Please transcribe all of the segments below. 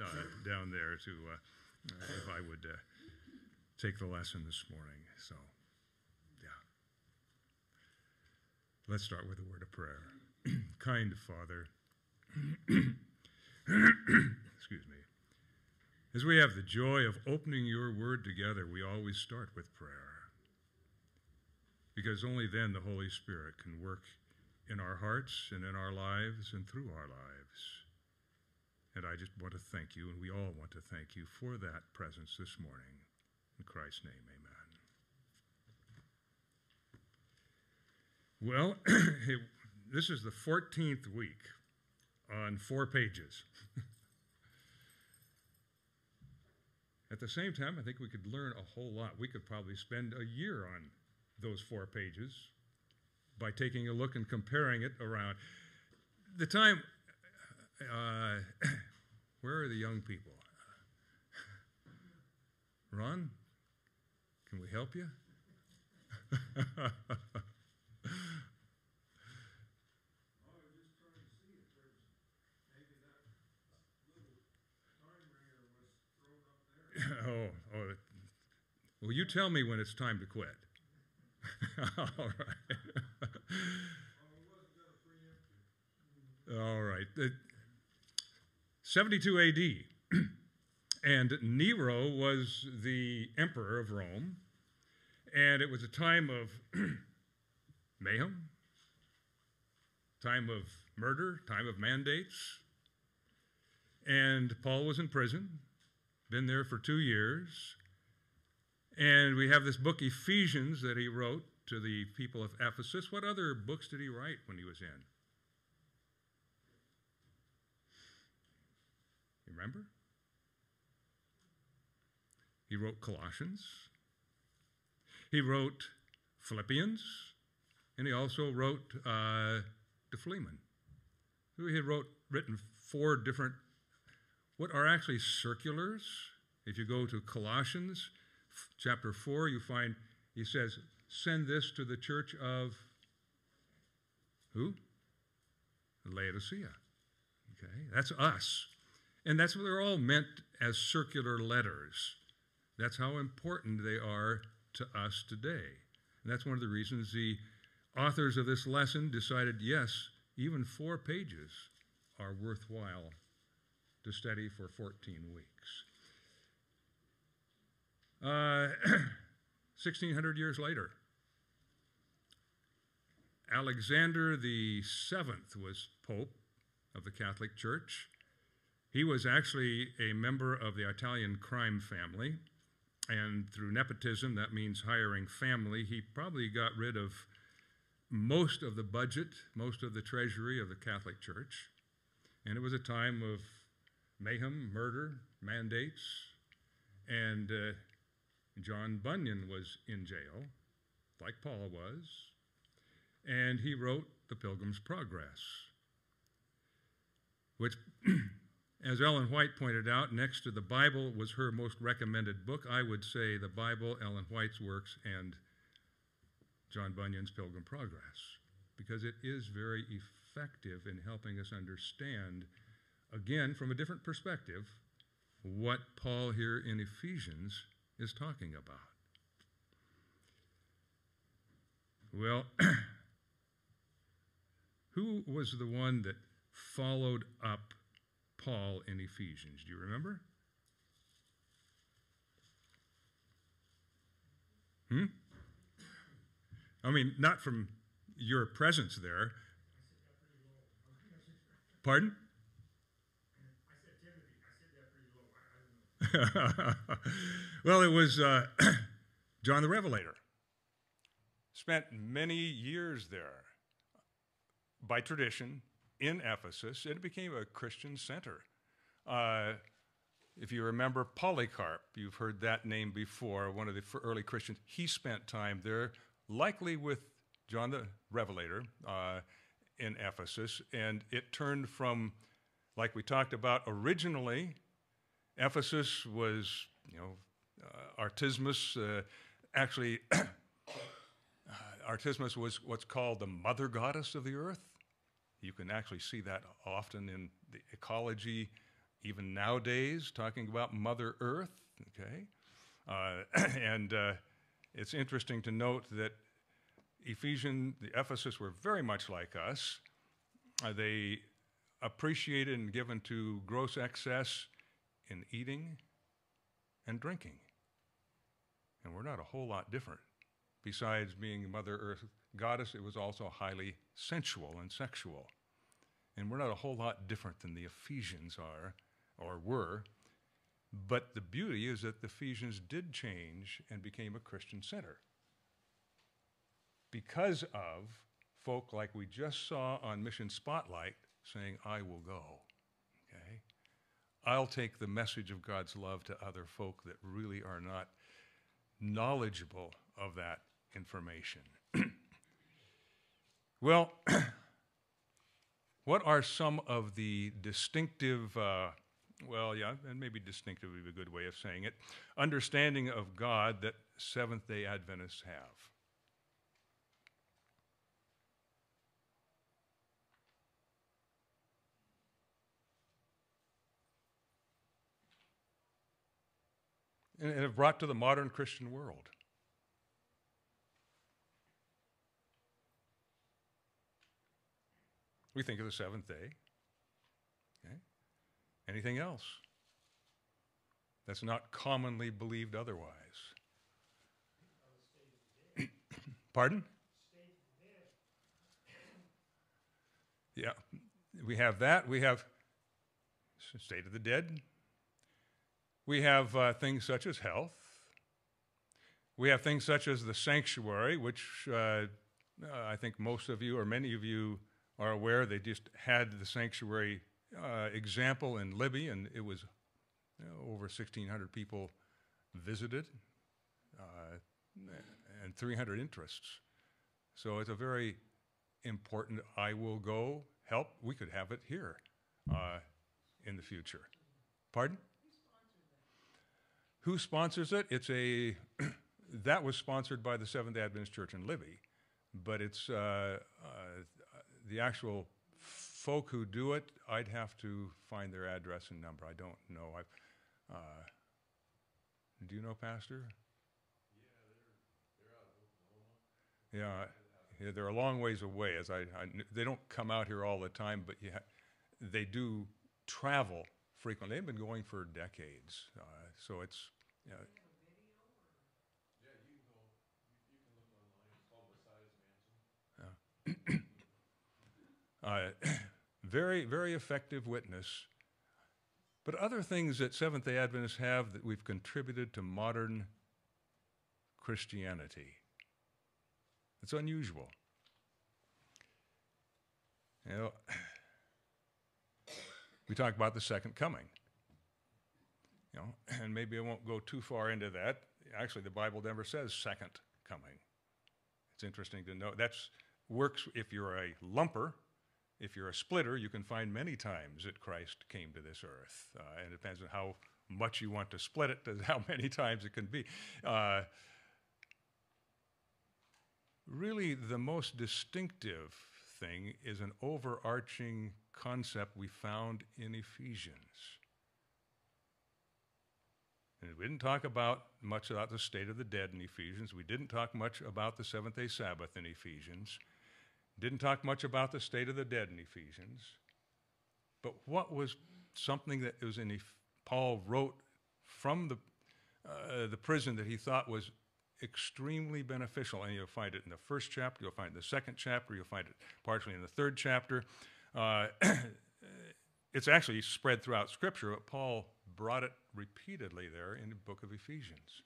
uh, down there to uh, if I would uh, take the lesson this morning. So, yeah. Let's start with a word of prayer. kind Father, excuse me. As we have the joy of opening your word together, we always start with prayer. Because only then the Holy Spirit can work in our hearts and in our lives and through our lives. And I just want to thank you, and we all want to thank you for that presence this morning. In Christ's name, amen. Well, this is the 14th week on four pages. At the same time, I think we could learn a whole lot. We could probably spend a year on those four pages by taking a look and comparing it around. The time, uh, where are the young people? Ron, can we help you? oh, oh, well, you tell me when it's time to quit. All right. All right. 72 AD. and Nero was the emperor of Rome. And it was a time of mayhem, time of murder, time of mandates. And Paul was in prison been there for two years. And we have this book, Ephesians, that he wrote to the people of Ephesus. What other books did he write when he was in? Remember? He wrote Colossians. He wrote Philippians. And he also wrote uh, to Philemon. So he had wrote, written four different what are actually circulars. If you go to Colossians chapter 4, you find he says, Send this to the church of who? Laodicea. Okay, that's us. And that's what they're all meant as circular letters. That's how important they are to us today. And that's one of the reasons the authors of this lesson decided yes, even four pages are worthwhile to study for 14 weeks. Uh, 1600 years later, Alexander the Seventh was Pope of the Catholic Church. He was actually a member of the Italian crime family, and through nepotism, that means hiring family, he probably got rid of most of the budget, most of the treasury of the Catholic Church. And it was a time of mayhem, murder, mandates, and uh, John Bunyan was in jail, like Paul was, and he wrote The Pilgrim's Progress, which, as Ellen White pointed out, next to the Bible was her most recommended book. I would say the Bible, Ellen White's works, and John Bunyan's Pilgrim Progress, because it is very effective in helping us understand again, from a different perspective, what Paul here in Ephesians is talking about. Well, who was the one that followed up Paul in Ephesians? Do you remember? Hmm? I mean, not from your presence there. Pardon? well, it was uh, John the Revelator. Spent many years there by tradition in Ephesus. It became a Christian center. Uh, if you remember Polycarp, you've heard that name before, one of the early Christians. He spent time there, likely with John the Revelator uh, in Ephesus, and it turned from, like we talked about originally, Ephesus was, you know, uh, Artemis. Uh, actually, uh, Artemis was what's called the mother goddess of the earth. You can actually see that often in the ecology even nowadays, talking about Mother Earth, okay? Uh, and uh, it's interesting to note that Ephesian, the Ephesus were very much like us. Uh, they appreciated and given to gross excess in eating and drinking. And we're not a whole lot different. Besides being Mother Earth goddess, it was also highly sensual and sexual. And we're not a whole lot different than the Ephesians are or were. But the beauty is that the Ephesians did change and became a Christian center because of folk like we just saw on Mission Spotlight saying, I will go. Okay? I'll take the message of God's love to other folk that really are not knowledgeable of that information. well, what are some of the distinctive, uh, well, yeah, and maybe distinctive would be a good way of saying it, understanding of God that Seventh day Adventists have? and have brought to the modern Christian world. We think of the seventh day. Okay? Anything else that's not commonly believed otherwise? Pardon? Yeah, we have that. We have state of the dead, we have uh, things such as health. We have things such as the sanctuary, which uh, I think most of you or many of you are aware. They just had the sanctuary uh, example in Libby, and it was you know, over 1,600 people visited uh, and 300 interests. So it's a very important I will go help. We could have it here uh, in the future. Pardon? Who sponsors it? It's a that was sponsored by the Seventh Adventist Church in Libby, but it's uh, uh, the actual folk who do it. I'd have to find their address and number. I don't know. I, uh, do you know, Pastor? Yeah, they're, yeah, they're a long ways away. As I, I they don't come out here all the time, but yeah, they do travel frequently. They've been going for decades, uh, so it's yeah. Very, very effective witness. But other things that Seventh day Adventists have that we've contributed to modern Christianity. It's unusual. You know, we talk about the second coming. You know, and maybe I won't go too far into that. Actually, the Bible never says second coming. It's interesting to know. That's works if you're a lumper. If you're a splitter, you can find many times that Christ came to this earth. Uh, and it depends on how much you want to split it, how many times it can be. Uh, really, the most distinctive thing is an overarching concept we found in Ephesians. And we didn't talk about much about the state of the dead in Ephesians. We didn't talk much about the seventh day Sabbath in Ephesians. Didn't talk much about the state of the dead in Ephesians. But what was something that was in Paul wrote from the, uh, the prison that he thought was extremely beneficial. And you'll find it in the first chapter, you'll find it in the second chapter, you'll find it partially in the third chapter. Uh, it's actually spread throughout Scripture, but Paul brought it repeatedly there in the book of Ephesians.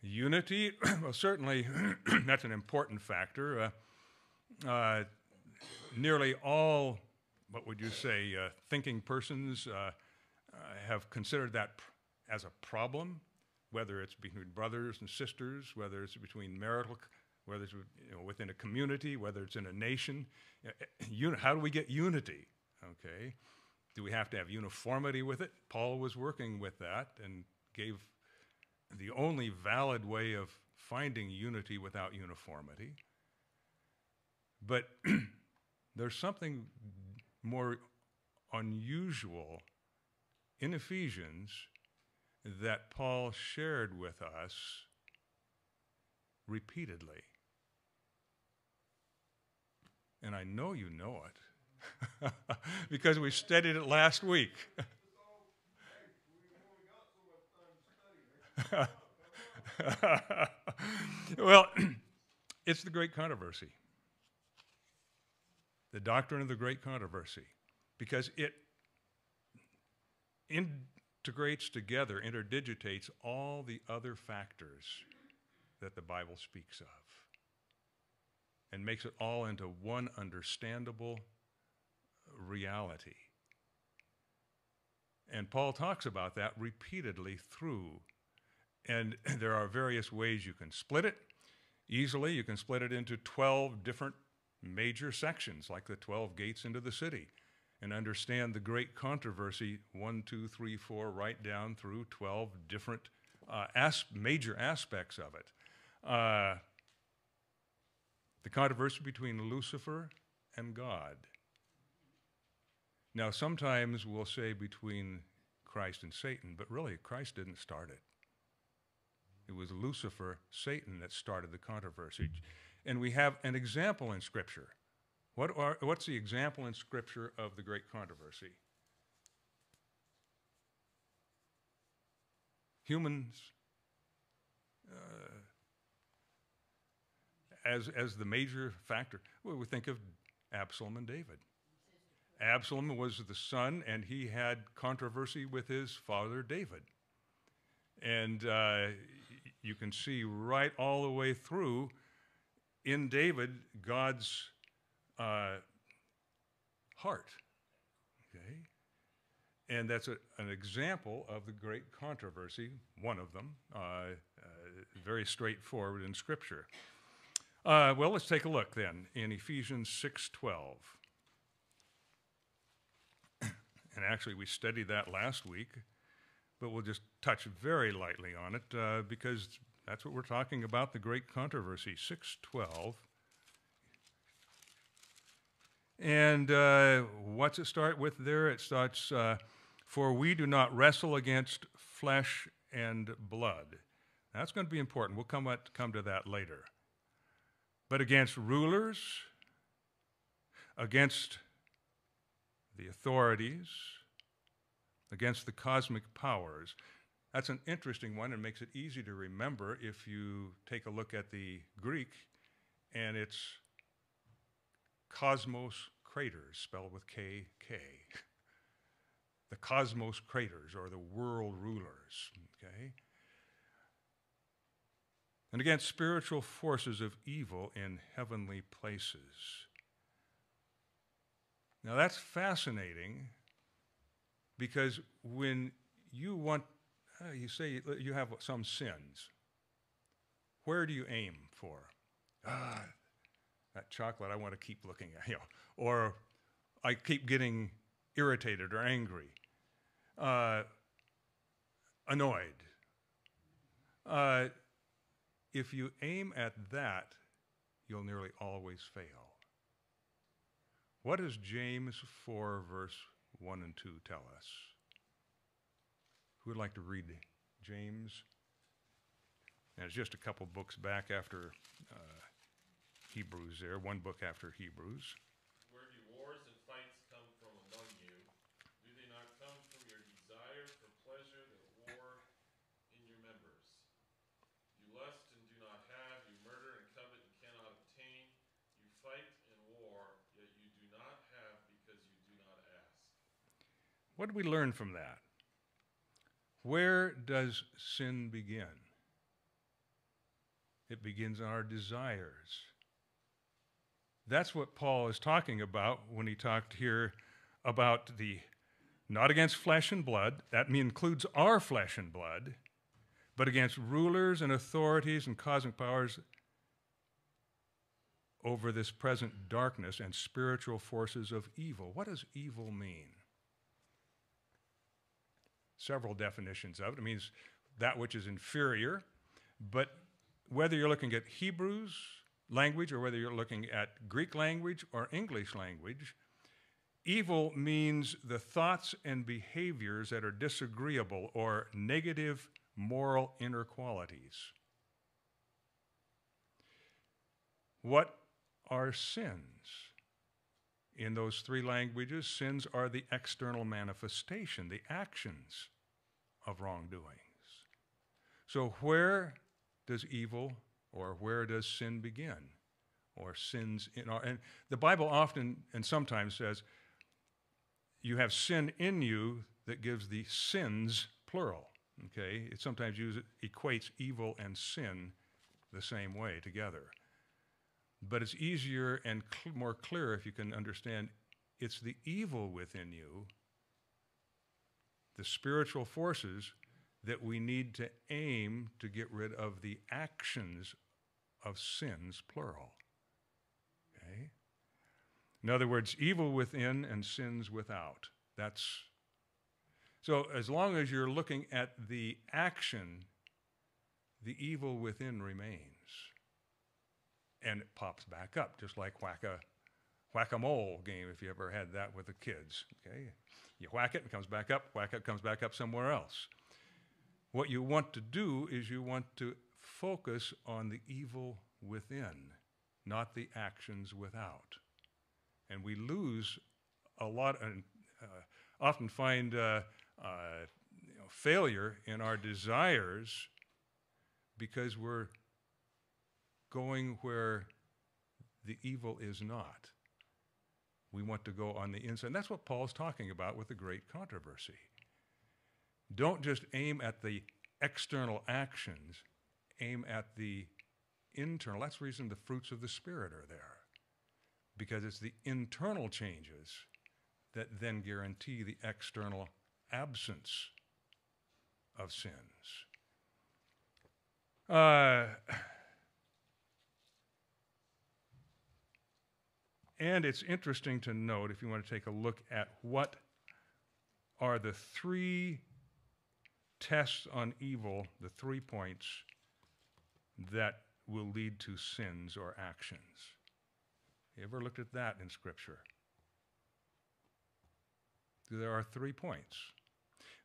Unity, well, certainly that's an important factor. Uh, uh, nearly all, what would you say, uh, thinking persons uh, uh, have considered that as a problem, whether it's between brothers and sisters, whether it's between marital, whether it's you know, within a community, whether it's in a nation. Uh, how do we get unity? Okay. Do we have to have uniformity with it? Paul was working with that and gave the only valid way of finding unity without uniformity. But there's something more unusual in Ephesians that Paul shared with us repeatedly. And I know you know it because we studied it last week. well, it's the great controversy. The doctrine of the great controversy. Because it integrates together, interdigitates all the other factors that the Bible speaks of and makes it all into one understandable reality. And Paul talks about that repeatedly through. And there are various ways you can split it. Easily, you can split it into 12 different major sections, like the 12 gates into the city, and understand the great controversy 1, 2, 3, 4, right down through 12 different uh, as- major aspects of it. Uh, the controversy between Lucifer and God. Now, sometimes we'll say between Christ and Satan, but really, Christ didn't start it. It was Lucifer, Satan, that started the controversy. And we have an example in Scripture. What are, what's the example in Scripture of the great controversy? Humans uh, as, as the major factor. Well, we think of Absalom and David. Absalom was the son, and he had controversy with his father David. And uh, you can see right all the way through in David God's uh, heart. Okay? And that's a, an example of the great controversy, one of them, uh, uh very straightforward in Scripture. Uh, well, let's take a look then in Ephesians 6:12. and actually, we studied that last week, but we'll just touch very lightly on it uh, because that's what we're talking about the great controversy. 6:12. And uh, what's it start with there? It starts, uh, For we do not wrestle against flesh and blood. That's going to be important. We'll come, at, come to that later but against rulers, against the authorities, against the cosmic powers. That's an interesting one and makes it easy to remember if you take a look at the Greek and it's cosmos craters, spelled with K K. The cosmos craters or the world rulers, okay? and against spiritual forces of evil in heavenly places. Now that's fascinating because when you want, uh, you say you have some sins, where do you aim for? Ah, that chocolate I want to keep looking at, you or I keep getting irritated or angry, uh, annoyed. Uh, if you aim at that, you'll nearly always fail. What does James 4, verse 1 and 2 tell us? Who would like to read James? And it's just a couple books back after uh, Hebrews there, one book after Hebrews. What do we learn from that? Where does sin begin? It begins in our desires. That's what Paul is talking about when he talked here about the not against flesh and blood, that includes our flesh and blood, but against rulers and authorities and cosmic powers over this present darkness and spiritual forces of evil. What does evil mean? Several definitions of it. It means that which is inferior. But whether you're looking at Hebrews language or whether you're looking at Greek language or English language, evil means the thoughts and behaviors that are disagreeable or negative moral inner qualities. What are sins? In those three languages, sins are the external manifestation, the actions of wrongdoings. So, where does evil or where does sin begin? Or sins in our. And the Bible often and sometimes says, you have sin in you that gives the sins plural. Okay? It sometimes uses, equates evil and sin the same way together. But it's easier and cl- more clear if you can understand it's the evil within you, the spiritual forces that we need to aim to get rid of the actions of sins, plural. Okay? In other words, evil within and sins without. That's so as long as you're looking at the action, the evil within remains. And it pops back up, just like whack a whack-a-mole game, if you ever had that with the kids. Okay? You whack it, it comes back up, whack it, comes back up somewhere else. What you want to do is you want to focus on the evil within, not the actions without. And we lose a lot, and uh, often find uh, uh, you know, failure in our desires because we're going where the evil is not. We want to go on the inside. And that's what Paul's talking about with the great controversy. Don't just aim at the external actions, aim at the internal. That's the reason the fruits of the Spirit are there, because it's the internal changes that then guarantee the external absence of sins. Uh, and it's interesting to note, if you want to take a look at what are the three tests on evil, the three points that will lead to sins or actions. You ever looked at that in Scripture? There are three points.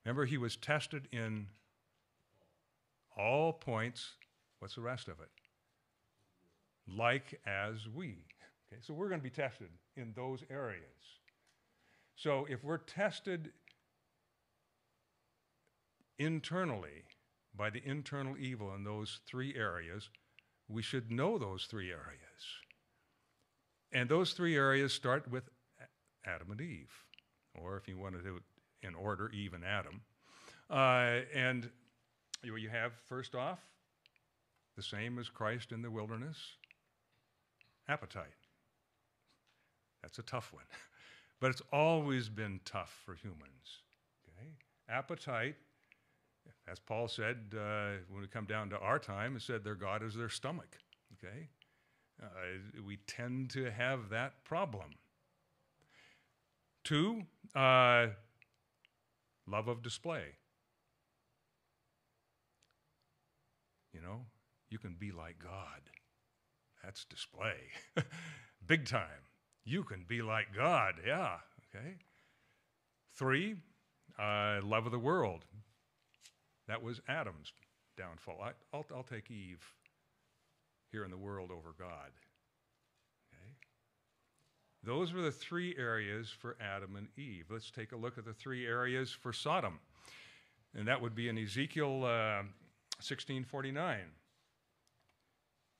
Remember, he was tested in all points. What's the rest of it? Like as we. Okay, so we're going to be tested in those areas. So if we're tested internally by the internal evil in those three areas, we should know those three areas. And those three areas start with Adam and Eve, or if you want to do it in order, Eve and Adam. Uh, and you, you have, first off, the same as Christ in the wilderness appetite. That's a tough one. but it's always been tough for humans. Okay? Appetite, as Paul said uh, when we come down to our time, he said their God is their stomach. Okay? Uh, we tend to have that problem. Two, uh, love of display. You know, you can be like God. That's display. Big time. You can be like God. Yeah, okay. Three, uh, love of the world. That was Adam's downfall. I, will I'll take Eve here in the world over God. Okay? Those were the three areas for Adam and Eve. Let's take a look at the three areas for Sodom. And that would be in Ezekiel uh, 1649.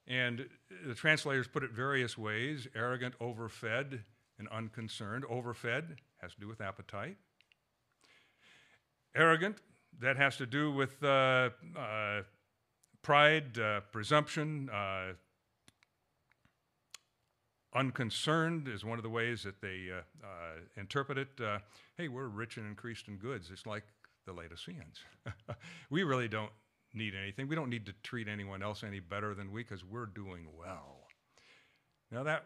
And the translators put it various ways arrogant, overfed, and unconcerned. Overfed has to do with appetite. Arrogant, that has to do with uh, uh, pride, uh, presumption, uh, unconcerned is one of the ways that they uh, uh, interpret it. Hey, we're rich and increased in goods. It's like the Laodiceans. we really don't need anything. We don't need to treat anyone else any better than we because we're doing well. Now, that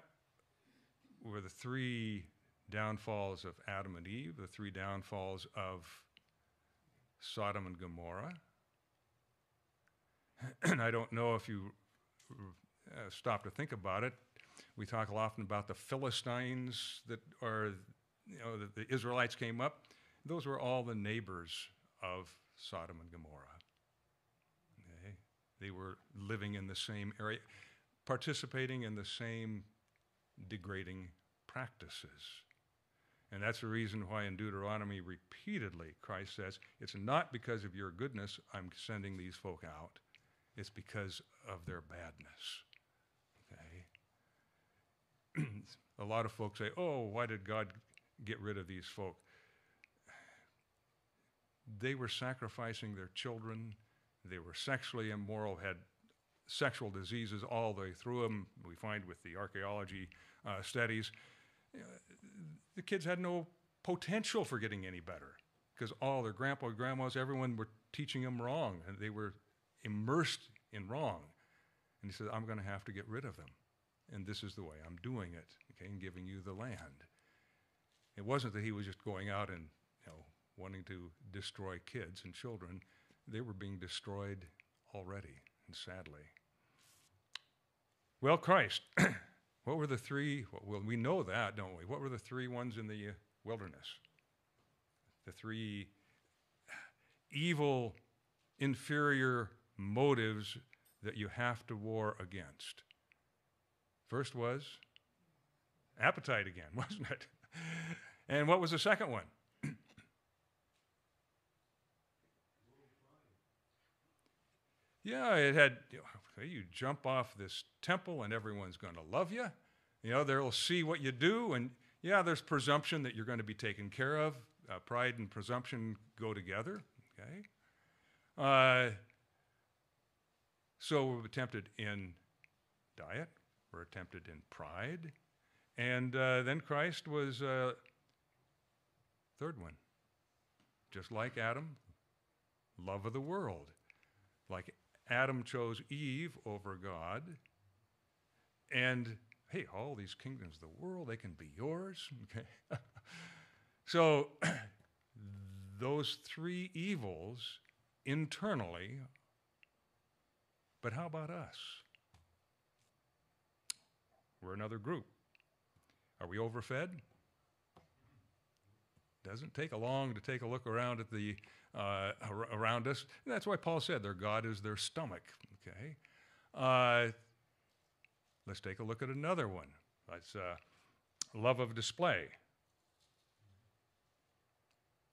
were the three downfalls of Adam and Eve, the three downfalls of Sodom and Gomorrah. and I don't know if you uh, stop to think about it, we talk often about the Philistines that are, you know, the, the Israelites came up. Those were all the neighbors of Sodom and Gomorrah. They were living in the same area, participating in the same degrading practices. And that's the reason why in Deuteronomy repeatedly Christ says, It's not because of your goodness I'm sending these folk out, it's because of their badness. Okay? A lot of folks say, Oh, why did God get rid of these folk? They were sacrificing their children, they were sexually immoral, had sexual diseases all the way through them. We find with the archaeology uh, studies the kids had no potential for getting any better because all their grandpa and grandmas, everyone were teaching them wrong and they were immersed in wrong. And he said, I'm going to have to get rid of them. And this is the way I'm doing it, okay, and giving you the land. It wasn't that he was just going out and, you know, wanting to destroy kids and children. They were being destroyed already, and sadly. Well, Christ What were the three? Well, we know that, don't we? What were the three ones in the wilderness? The three evil, inferior motives that you have to war against. First was appetite again, wasn't it? And what was the second one? Yeah, it had you jump off this temple and everyone's going to love you. You know, they'll see what you do, and yeah, there's presumption that you're going to be taken care of. Uh, pride and presumption go together. Okay. Uh, so we're tempted in diet, we're tempted in pride, and uh, then Christ was uh, third one, just like Adam, love of the world, like Adam chose Eve over God. And hey, all these kingdoms of the world, they can be yours. Okay. so those three evils internally, but how about us? We're another group. Are we overfed? Doesn't take a long to take a look around at the uh, around us. And that's why Paul said their God is their stomach. Okay. Uh, let's take a look at another one. That's uh, love of display.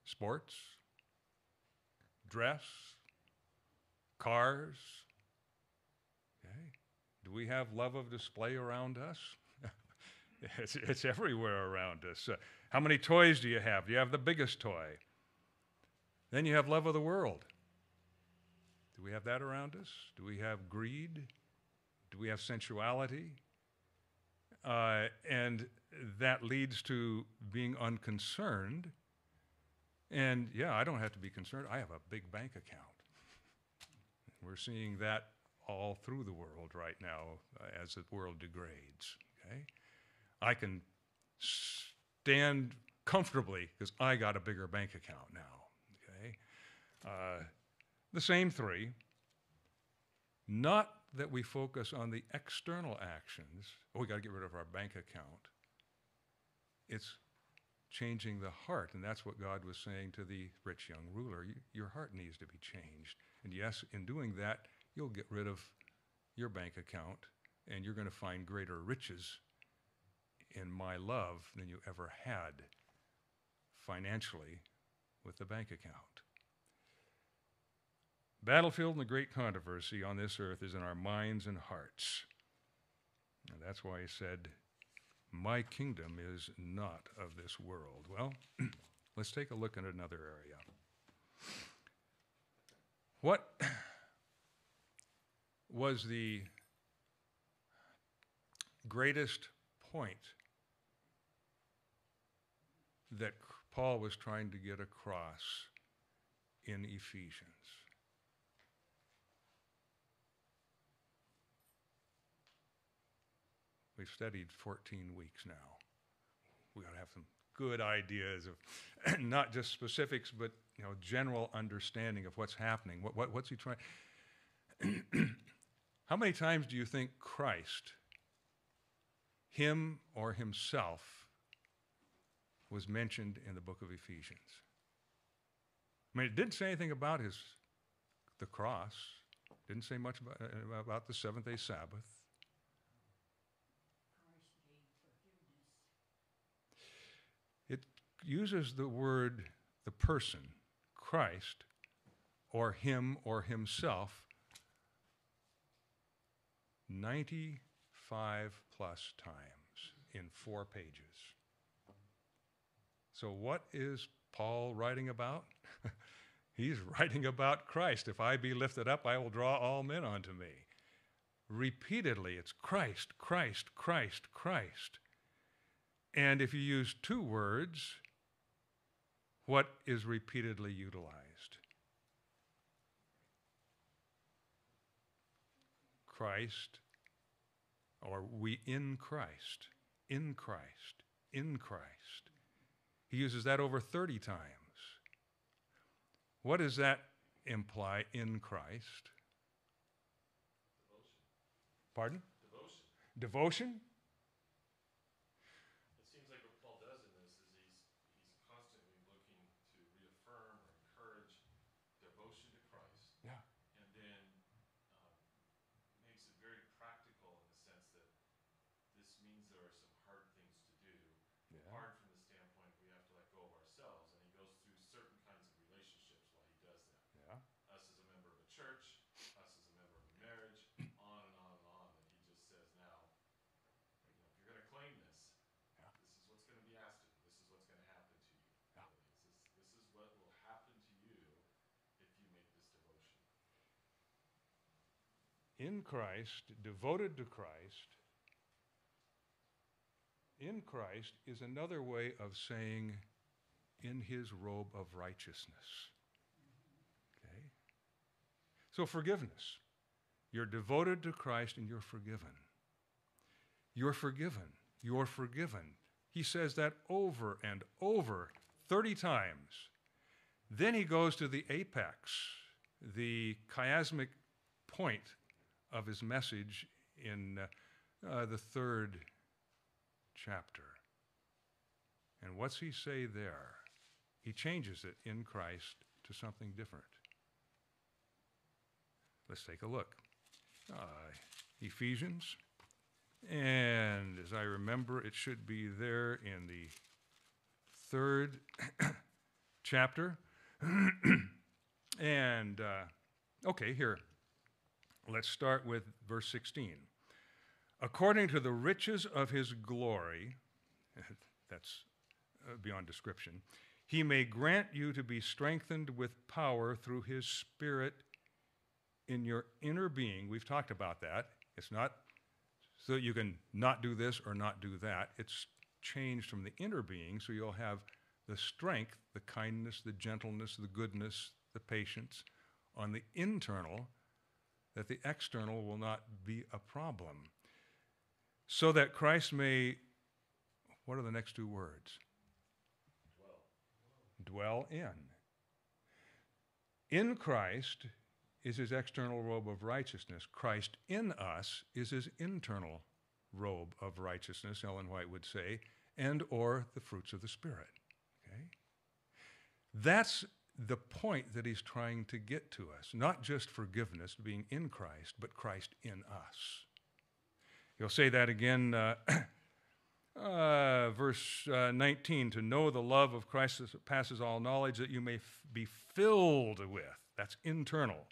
Sports, dress, cars. Okay. Do we have love of display around us? it's, it's everywhere around us. How many toys do you have? Do you have the biggest toy? Then you have love of the world. Do we have that around us? Do we have greed? Do we have sensuality? Uh, and that leads to being unconcerned. And yeah, I don't have to be concerned. I have a big bank account. We're seeing that all through the world right now uh, as the world degrades. Okay, I can stand comfortably because I got a bigger bank account now. Uh, the same three. Not that we focus on the external actions. Oh, we got to get rid of our bank account. It's changing the heart, and that's what God was saying to the rich young ruler. You, your heart needs to be changed. And yes, in doing that, you'll get rid of your bank account, and you're going to find greater riches in my love than you ever had financially with the bank account. Battlefield and the great controversy on this earth is in our minds and hearts. And that's why he said, My kingdom is not of this world. Well, let's take a look at another area. What was the greatest point that Paul was trying to get across in Ephesians? We've studied 14 weeks now. We got to have some good ideas of not just specifics, but you know, general understanding of what's happening. What, what, what's he trying? How many times do you think Christ, him or himself, was mentioned in the book of Ephesians? I mean, it didn't say anything about his the cross. Didn't say much about, uh, about the seventh day Sabbath. It uses the word the person, Christ, or him or himself 95 plus times in four pages. So, what is Paul writing about? He's writing about Christ. If I be lifted up, I will draw all men unto me. Repeatedly, it's Christ, Christ, Christ, Christ. And if you use two words, what is repeatedly utilized? Christ, or we in Christ, in Christ, in Christ. He uses that over 30 times. What does that imply in Christ? Devotion. Pardon? Devotion. Devotion? It seems like what Paul does in this is he's he's constantly looking to reaffirm or encourage devotion to Christ, Yeah. and then um, makes it very practical in the sense that this means there are some hard things to do. Hard from the standpoint we have to let go of ourselves, and he goes through certain kinds of relationships while he does that. Yeah. Us as a member of a church, us as a member of a marriage, on and on and on. That he just says now, you know, if you're going to claim this, Yeah. this is what's going to be asked of you. This is what's going to happen to you. Yeah. Really. This is this is what will happen to you if you make this devotion. In Christ, devoted to Christ, in Christ is another way of saying in his robe of righteousness. Okay? So, forgiveness. You're devoted to Christ and you're forgiven. You're forgiven. You're forgiven. He says that over and over 30 times. Then he goes to the apex, the chiasmic point of his message in uh, uh, the third chapter. And what's he say there? He changes it in Christ to something different. Let's take a look. Uh, Ephesians. And as I remember, it should be there in the third chapter. and, uh, okay, here. Let's start with verse 16. According to the riches of his glory, that's uh, beyond description, he may grant you to be strengthened with power through his Spirit in your inner being. We've talked about that. It's not so that you can not do this or not do that. It's changed from the inner being, so you'll have the strength, the kindness, the gentleness, the goodness, the patience on the internal, that the external will not be a problem. So that Christ may, what are the next two words? Dwell in. In Christ is his external robe of righteousness. Christ in us is his internal robe of righteousness, Ellen White would say, and or the fruits of the Spirit. Okay? That's the point that he's trying to get to us. Not just forgiveness, being in Christ, but Christ in us. He'll say that again, uh, uh, verse uh, 19 to know the love of Christ that passes all knowledge, that you may f- be filled with. That's internal.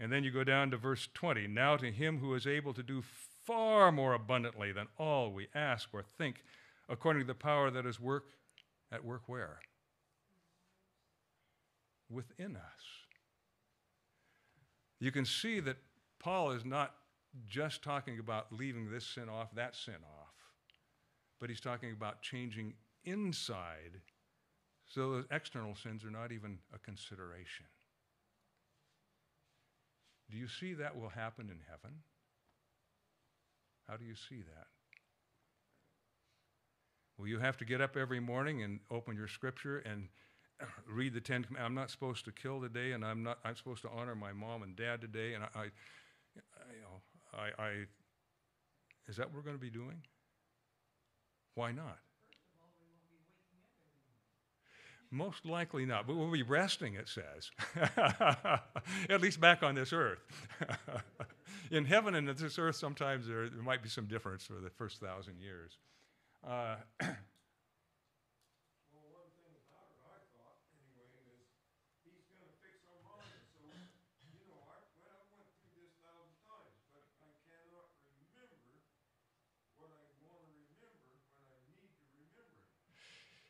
And then you go down to verse 20 now to him who is able to do far more abundantly than all we ask or think, according to the power that is work at work where? Within us. You can see that Paul is not just talking about leaving this sin off, that sin off, but he's talking about changing inside so the external sins are not even a consideration. Do you see that will happen in heaven? How do you see that? Will you have to get up every morning and open your scripture and read the Ten Commandments? I'm not supposed to kill today, and I'm not. I'm supposed to honor my mom and dad today, and I, I you know, I, I, is that what we're going to be doing? Why not? Most likely not, but we'll be resting, it says. At least back on this earth. In heaven and this earth, sometimes there, there might be some difference for the first thousand years. Uh, Well, one thing about it, I thought, anyway, is he's gonna fix our minds, so, you know, I, well, I went through this a thousand times, but I cannot remember what I wanna remember when I need to remember it. he'll fix our. With somebody, yeah. and then you can't recall it, you, you know what you wanna say, but you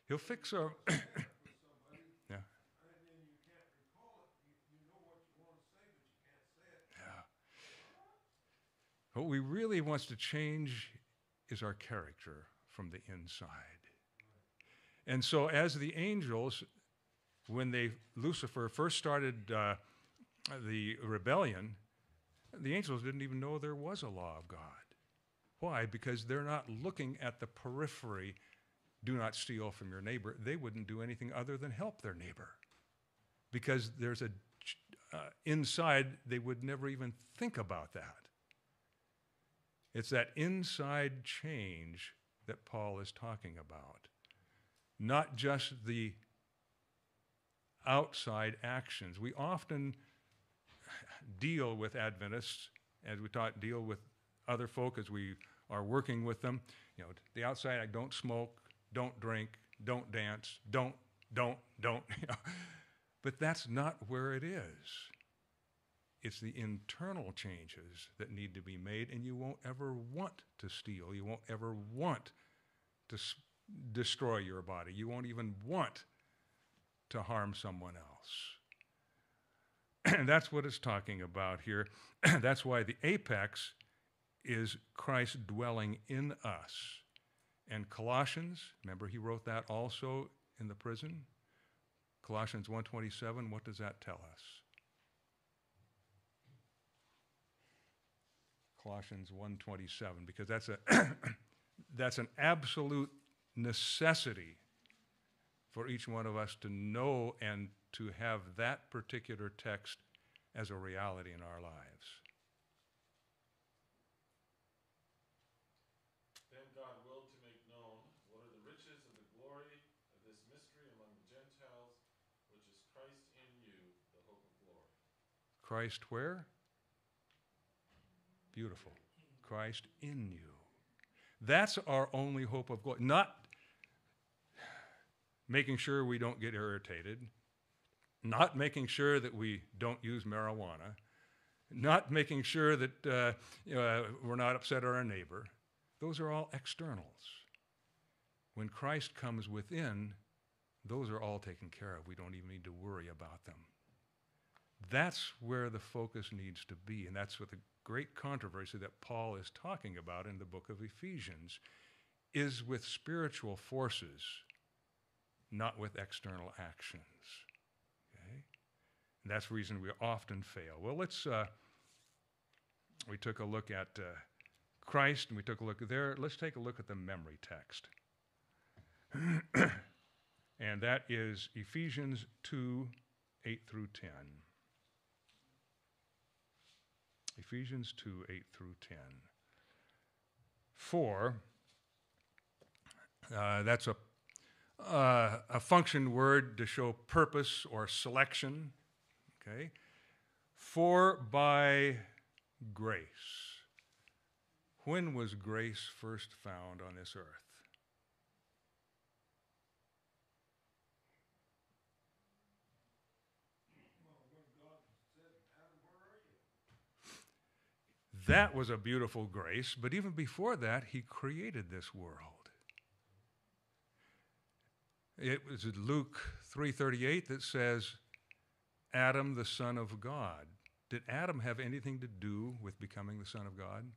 can't say it. Yeah. What we really wants to change is our character from the inside. And so, as the angels, when they Lucifer first started uh, the rebellion, the angels didn't even know there was a law of God. Why? Because they're not looking at the periphery. Do not steal from your neighbor. They wouldn't do anything other than help their neighbor, because there's a uh, inside they would never even think about that. It's that inside change that Paul is talking about, not just the outside actions. We often deal with Adventists, as we taught, deal with other folk as we are working with them. You know, the outside, I don't smoke, don't drink, don't dance, don't, don't, don't. But that's not where it is. It's the internal changes that need to be made, and you won't ever want to steal. You won't ever want to s- destroy your body. You won't even want to harm someone else. and that's what it's talking about here. that's why the apex is Christ dwelling in us. And Colossians, remember he wrote that also in the prison? Colossians 1:27, what does that tell us? Colossians 1:27 because that's a that's an absolute necessity for each one of us to know and to have that particular text as a reality in our lives. Then God willed to make known what are the riches of the glory of this mystery among the Gentiles, which is Christ in you, the hope of glory. Christ where? Beautiful. Christ in you. That's our only hope of glory. Not making sure we don't get irritated, not making sure that we don't use marijuana, not making sure that uh, you know, we're not upset at our neighbor. Those are all externals. When Christ comes within, those are all taken care of. We don't even need to worry about them. That's where the focus needs to be, and that's what the great controversy that Paul is talking about in the book of Ephesians is with spiritual forces, not with external actions. Okay? And that's the reason we often fail. Well, let's, uh, we took a look at uh, Christ and we took a look there. Let's take a look at the memory text. and that is Ephesians 2 8 through 10. Ephesians 2 8 through 10. For, uh, that's a, uh, a function word to show purpose or selection. Okay? For by grace. When was grace first found on this earth? Well, when God said, Adam, where are you? That was a beautiful grace, but even before that, he created this world. It was Luke 3:38 that says Adam the son of God. Did Adam have anything to do with becoming the son of God?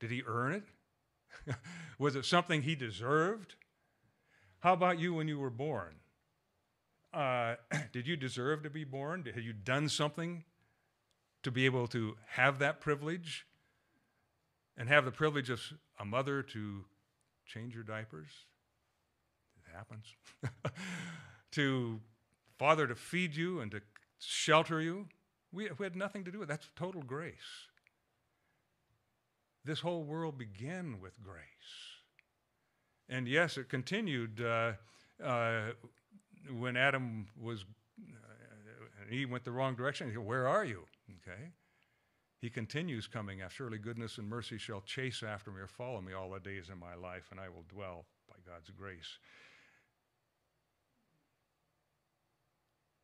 Did he earn it? was it something he deserved? How about you when you were born? Uh, did you deserve to be born? Had you done something to be able to have that privilege and have the privilege of a mother to change your diapers. It happens. to father to feed you and to shelter you. We, we had nothing to do with it. That's total grace. this whole world began with grace. And yes, it continued uh, uh, when Adam was, uh, he went the wrong direction. He said, Where are you? Okay. He continues coming after surely goodness and mercy shall chase after me or follow me all the days of my life, and I will dwell by God's grace.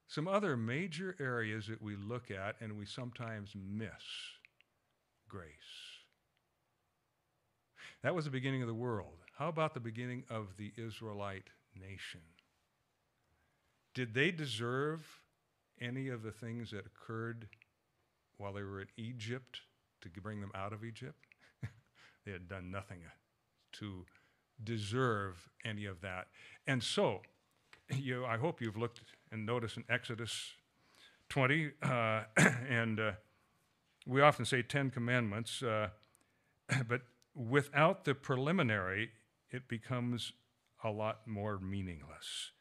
Some other major areas that we look at and we sometimes miss grace. That was the beginning of the world. How about the beginning of the Israelite nation? Did they deserve any of the things that occurred while they were in Egypt to bring them out of Egypt? they had done nothing to deserve any of that. And so, you, I hope you've looked and noticed in Exodus 20, uh, and uh, we often say Ten Commandments, uh, but without the preliminary, it becomes a lot more meaningless.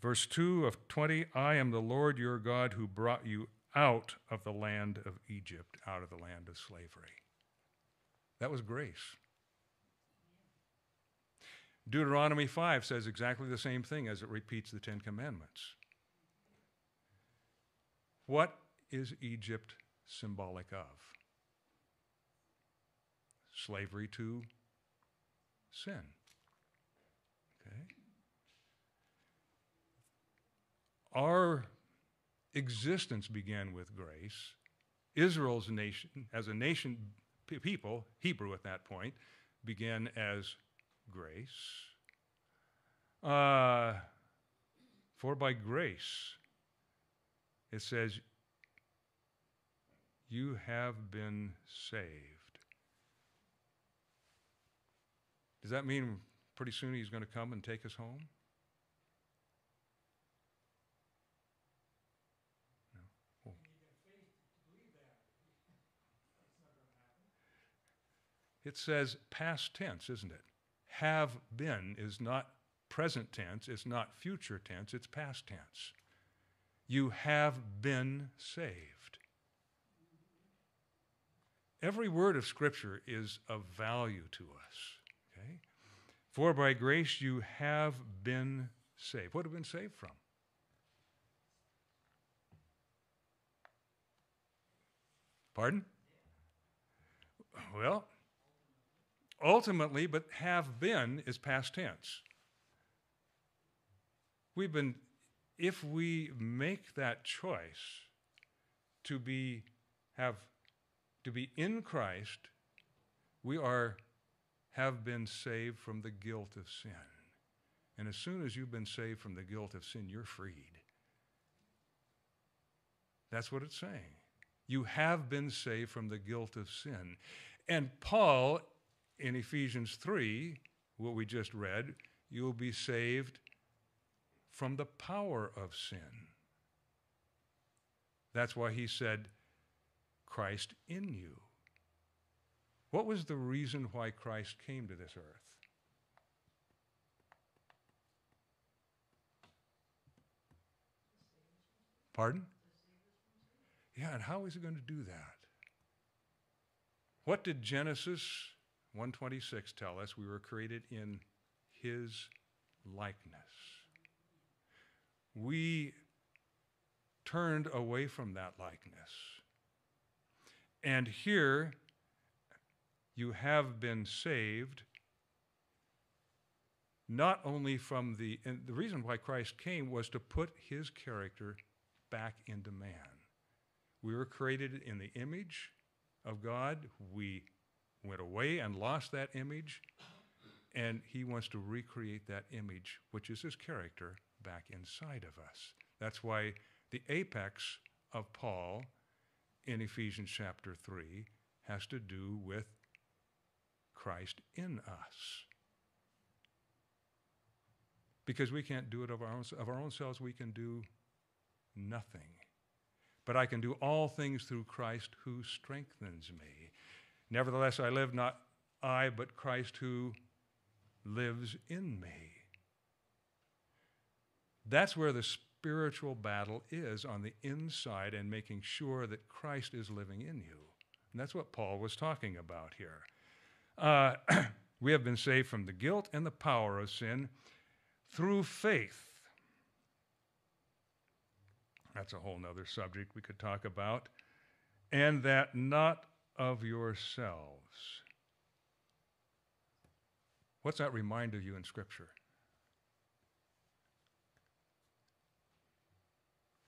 Verse 2 of 20 I am the Lord your God who brought you out of the land of Egypt, out of the land of slavery. That was grace. Deuteronomy 5 says exactly the same thing as it repeats the Ten Commandments. What is Egypt symbolic of? Slavery to sin. Okay? Our existence began with grace. Israel's nation, as a nation, people, Hebrew at that point, began as grace. Uh, for by grace, it says, you have been saved. Does that mean pretty soon he's going to come and take us home? It says past tense, isn't it? have been is not present tense, it's not future tense, it's past tense. You have been saved. Every word of Scripture is of value to us. Okay? For by grace you have been saved. What have been saved from? Pardon? Well, ultimately, but have been is past tense. We've been, if we make that choice to be, have, to be in Christ, we are, have been saved from the guilt of sin. And as soon as you've been saved from the guilt of sin, you're freed. That's what it's saying. You have been saved from the guilt of sin. And Paul, in Ephesians 3, what we just read, you will be saved from the power of sin. That's why he said, Christ in you. What was the reason why Christ came to this earth? Pardon? Yeah, and how is he going to do that? What did Genesis 126 tell us we were created in his likeness. We turned away from that likeness. And here you have been saved not only from the and the reason why Christ came was to put his character back into man. We were created in the image of God. We went away and lost that image, and he wants to recreate that image, which is his character, back inside of us. That's why the apex of Paul in Ephesians chapter 3 has to do with Christ in us. Because we can't do it of our own, of our own selves, we can do nothing. But I can do all things through Christ who strengthens me. Nevertheless, I live not I, but Christ who lives in me. That's where the spiritual battle is on the inside and making sure that Christ is living in you, And that's what Paul was talking about here. Uh, we have been saved from the guilt and the power of sin through faith. That's a whole nother subject we could talk about. And that not of yourselves. What's that remind of you in Scripture?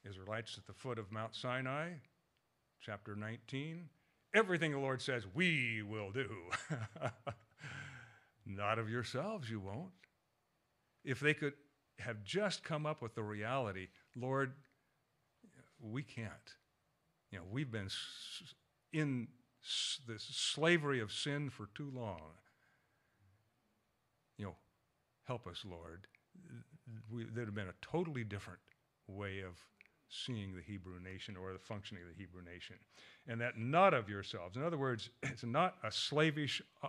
Israelites at the foot of Mount Sinai, chapter 19. Everything the Lord says, we will do. Not of yourselves, you won't. If they could have just come up with the reality, Lord, we can't. You know, we've been in this slavery of sin for too long. You know, help us, Lord. We, there'd have been a totally different way of seeing the Hebrew nation or the functioning of the Hebrew nation. And that not of yourselves. In other words, it's not a slavish uh,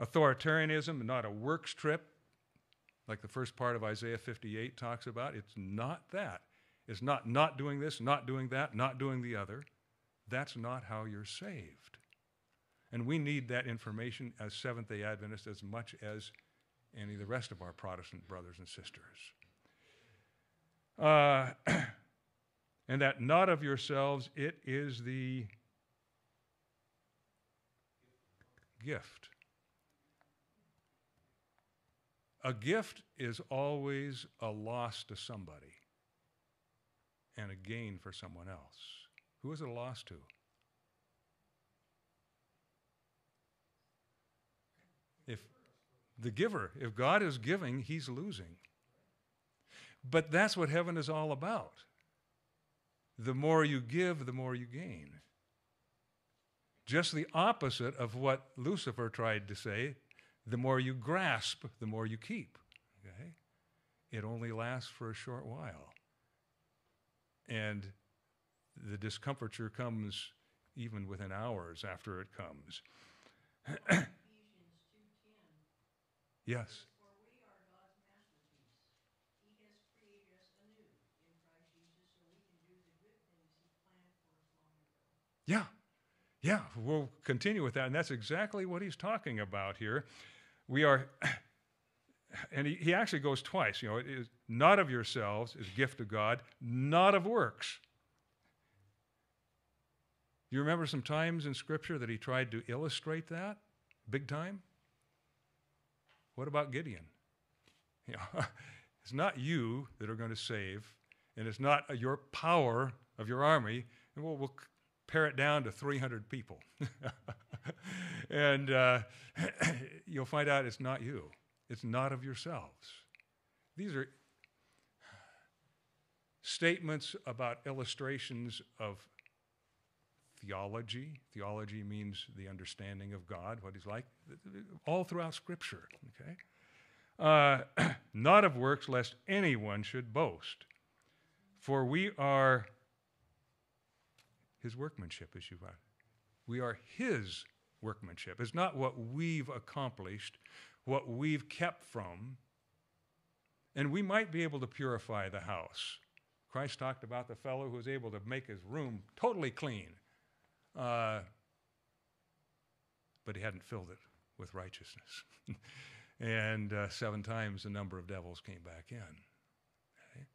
authoritarianism, not a works trip, like the first part of Isaiah 58 talks about. It's not that. It's not not doing this, not doing that, not doing the other. That's not how you're saved. And we need that information as Seventh day Adventists as much as any of the rest of our Protestant brothers and sisters. Uh, and that not of yourselves, it is the gift. A gift is always a loss to somebody and a gain for someone else. Who is it a loss to? If the giver, if God is giving, he's losing. But that's what heaven is all about. The more you give, the more you gain. Just the opposite of what Lucifer tried to say the more you grasp, the more you keep. Okay? It only lasts for a short while. And the discomfiture comes even within hours after it comes. yes. Yeah. Yeah, we'll continue with that. And that's exactly what he's talking about here. We are, and he, he actually goes twice. You know, it is not of yourselves, is gift of God, not of works. You remember some times in Scripture that he tried to illustrate that big time? What about Gideon? You know, it's not you that are going to save, and it's not your power of your army. And we'll, we'll pare it down to 300 people. and uh, you'll find out it's not you, it's not of yourselves. These are statements about illustrations of theology. Theology means the understanding of God, what He's like, all throughout Scripture, okay? Uh, not of works, lest anyone should boast. For we are his workmanship, as you are. We are his workmanship. It's not what we've accomplished, what we've kept from. And we might be able to purify the house. Christ talked about the fellow who was able to make his room totally clean, uh, but he hadn't filled it with righteousness. and uh, seven times the number of devils came back in. Okay?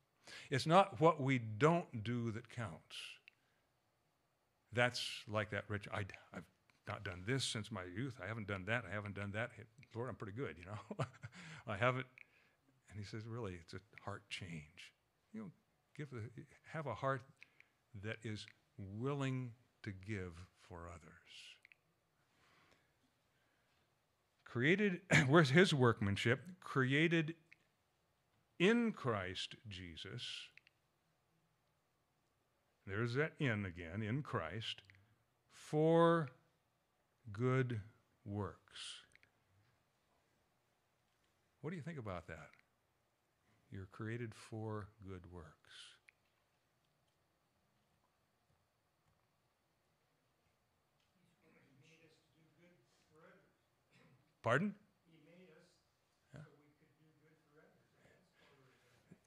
It's not what we don't do that counts. That's like that rich. I, have not done this since my youth. I haven't done that. I haven't done that. Lord, I'm pretty good, you know. I haven't. And he says, really, it's a heart change. You know, give have a heart that is willing to give for others. Created, where's his workmanship? Created in Christ Jesus there's that in again, in Christ, for good works. What do you think about that? You're created for good works. Pardon?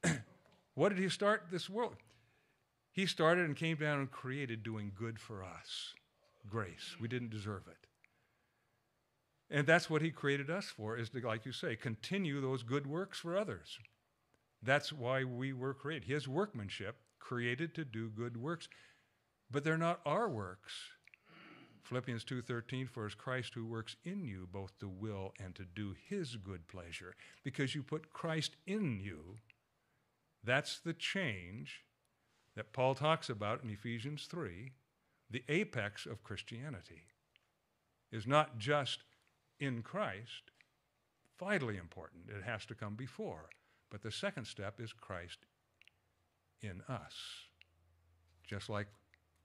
Yeah. what did he start this world? He started and came down and created doing good for us. grace. We didn't deserve it. And that's what he created us for, is to, like you say, continue those good works for others. That's why we were created. His workmanship, created to do good works. But they're not our works. Philippians 2:13 for it's Christ who works in you both to will and to do his good pleasure. Because you put Christ in you that's the change that Paul talks about in Ephesians 3 the apex of Christianity. Is not just in Christ vitally important it has to come before but the second step is Christ in us just like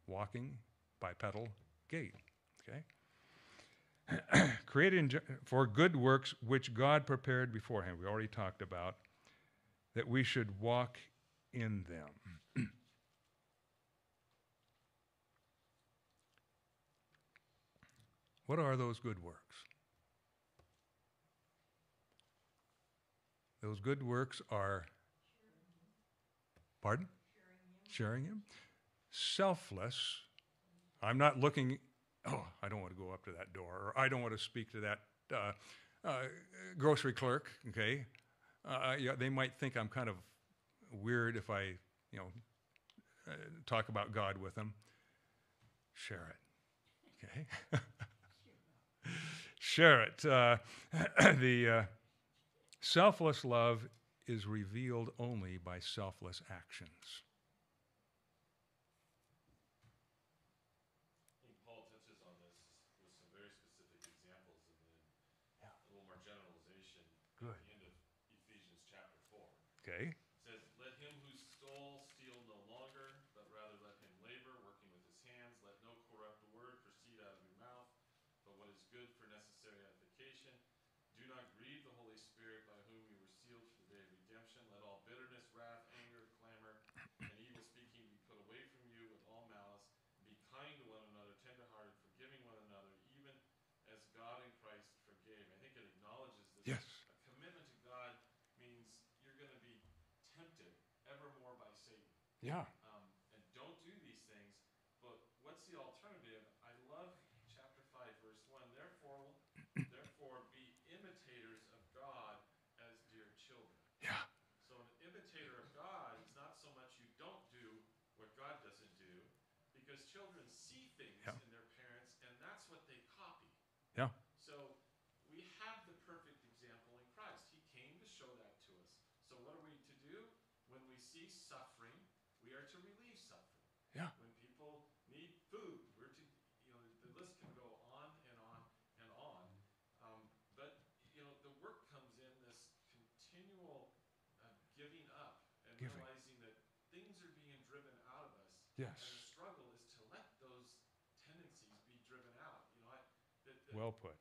walking bipedal gait Okay? Created for good works which God prepared beforehand. We already talked about that we should walk in them. what are those good works? Those good works are, pardon? Sharing Him. Selfless. I'm not looking oh, I don't want to go up to that door, or I don't want to speak to that uh, uh, grocery clerk. Okay, uh, yeah, they might think I'm kind of weird if I, you know, uh, talk about God with them. Share it, okay? Share it. Uh, the uh, selfless love is revealed only by selfless actions. Okay. It says, Let him who stole steal no longer, but rather let him labor, working with his hands. Let no corrupt word proceed out of your mouth, but what is good for necessary edification. Do not grieve the Holy Spirit by whom you were sealed for the day of redemption. Let all bitterness, wrath, anger, clamor, and evil speaking be put away from you with all malice. Be kind to one another, tenderhearted, forgiving one another, even as God in Christ forgave. I think it acknowledges this. Yes. Yeah. Um, and don't do these things. But what's the alternative? I love chapter 5, verse 1. Therefore, therefore be imitators of God as dear children. Yeah. So an imitator of God is not so much you don't do what God doesn't do, because children see things yeah. in their parents, and that's what they copy. Yeah. So we have the perfect example in Christ. He came to show that to us. So what are we to do when we see suffering? Are to relieve suffering. Yeah. When people need food, we're to, you know, the list can go on and on and on. Um, but, you know, the work comes in this continual uh, giving up and giving. realizing that things are being driven out of us. Yes. And the struggle is to let those tendencies be driven out. You know, I, the, the, well put.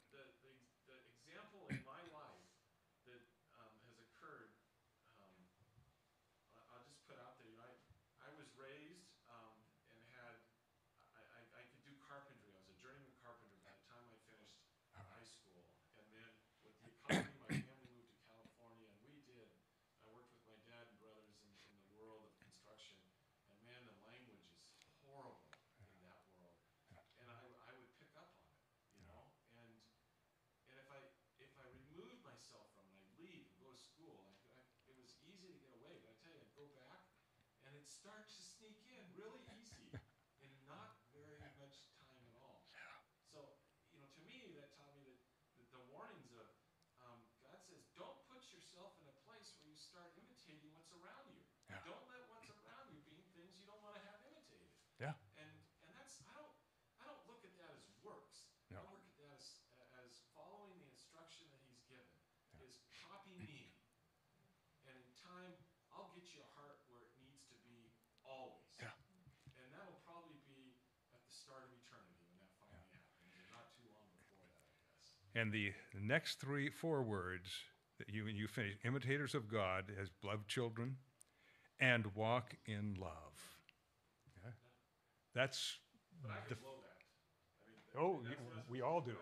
Starts to sneak in really easy in not very much time at all. Yeah. So, you know, to me, that taught me that, that the warnings of um, God says, don't put yourself in a place where you start imitating what's around you. Yeah. Don't let what's around you being things you don't want to have imitated. Yeah. And and that's I don't I don't look at that as works. No. I look at that as as following the instruction that He's given. Yeah. Is copy me. And in time, I'll get you a heart Always. Yeah. And that'll probably be at the start of eternity when that finally yeah. happens, and not too long before that, I guess. And the, the next three, four words that you you finish, imitators of God as beloved children, and walk in love. Okay? That's. But I can blow that. I mean, oh, I mean, we all do.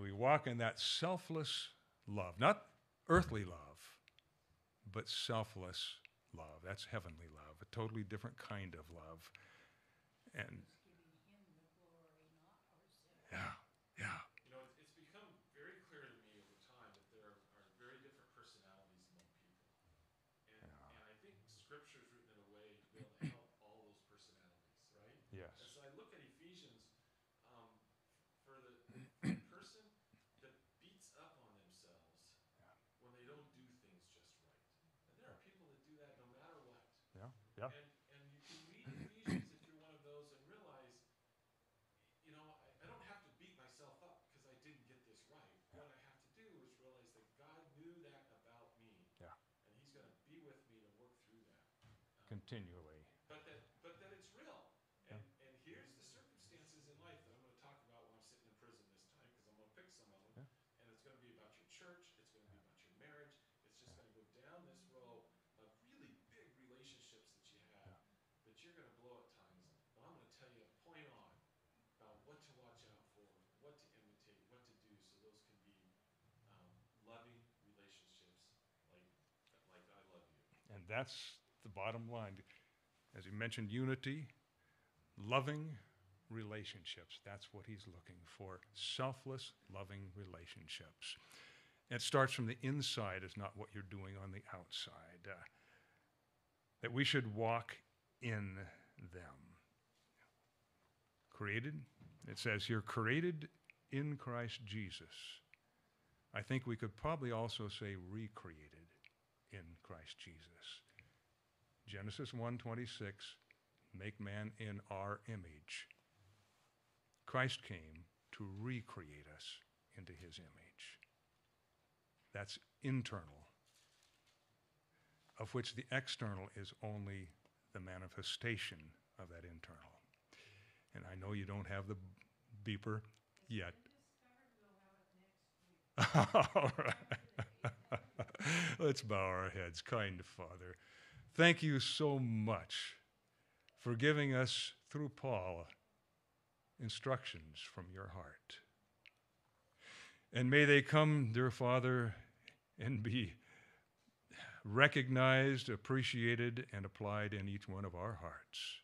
we walk in that selfless love, not earthly love, but selfless love. That's heavenly love, a totally different kind of love. And yeah, yeah, You know, it's, become very clear to me over time that there are, very different personalities among people. And, Yeah. and I think scripture's written in a way to be able to help all those personalities, right? yes, As I look at Ephesians, um, for the person that beats up on themselves Yeah. when they don't do things just right. And there are people that do that no matter what. yeah, yeah, And, and you can read Ephesians if you're one of those and realize, you know, I, I don't have to beat myself up because I didn't get this right. What I have to do is realize that God knew that about me. Yeah. And He's going to be with me to work through that. Um, continually. but that, but that it's real. And, and here's the circumstances in life that I'm going to talk about when I'm sitting in prison this time, because I'm going to pick some of them. And it's going to be about your church. It's going to be about your marriage. It's just going to go down this row of really big relationships that you have that you're going to blow at times. But I'm going to tell you a point on about what to watch out for, what to imitate, what to do, so those can be um, loving relationships like like I love you. And that's the bottom line. As you mentioned, unity, loving relationships. That's what he's looking for. Selfless, loving relationships. It starts from the inside, is not what you're doing on the outside. Uh, that we should walk in them. Created, it says here, created in Christ Jesus. I think we could probably also say recreated in Christ Jesus. Genesis 1:26, make man in our image. Christ came to recreate us into his image. That's internal, of which the external is only the manifestation of that internal. And I know you don't have the beeper yet. All right. Let's bow our heads, kind Father. Thank you so much for giving us, through Paul, instructions from your heart. And may they come, dear Father, and be recognized, appreciated, and applied in each one of our hearts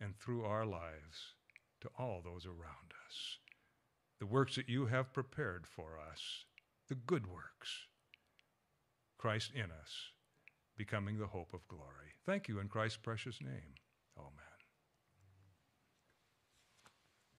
and through our lives to all those around us. The works that you have prepared for us, the good works, Christ in us, becoming the hope of glory. Thank you in Christ's precious name. Amen.